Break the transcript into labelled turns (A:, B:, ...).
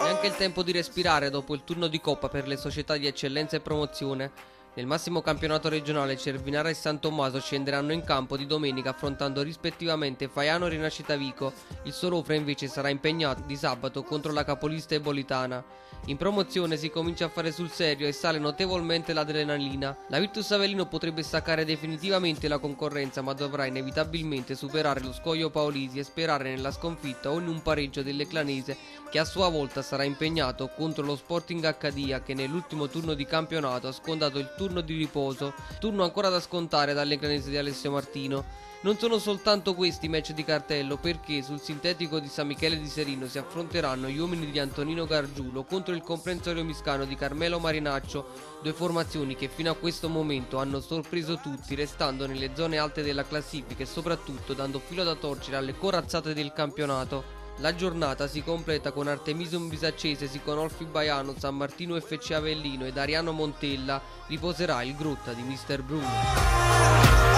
A: Neanche il tempo di respirare dopo il turno di coppa per le società di eccellenza e promozione. Nel massimo campionato regionale Cervinara e San Tommaso scenderanno in campo di domenica affrontando rispettivamente Faiano e Rinascita Vico. Il Sorofra invece sarà impegnato di sabato contro la capolista Ebolitana. In promozione si comincia a fare sul serio e sale notevolmente l'adrenalina. La Virtus Avellino potrebbe staccare definitivamente la concorrenza ma dovrà inevitabilmente superare lo scoglio Paolisi e sperare nella sconfitta o in un pareggio dell'Eclanese che a sua volta sarà impegnato contro lo Sporting Accadia che nell'ultimo turno di campionato ha scontato il turno di riposo, turno ancora da scontare dall'Eclanese di Alessio Martino. Non sono soltanto questi i match di cartello perché sul sintetico di San Michele di Serino si affronteranno gli uomini di Antonino Gargiulo contro il comprensorio miscano di Carmelo Marinaccio, due formazioni che fino a questo momento hanno sorpreso tutti restando nelle zone alte della classifica e soprattutto dando filo da torcere alle corazzate del campionato. La giornata si completa con Artemisum Bisaccese, Siconolfi Baiano, San Martino FC Avellino ed Ariano Montella riposerà il Grotta di Mr. Bruno.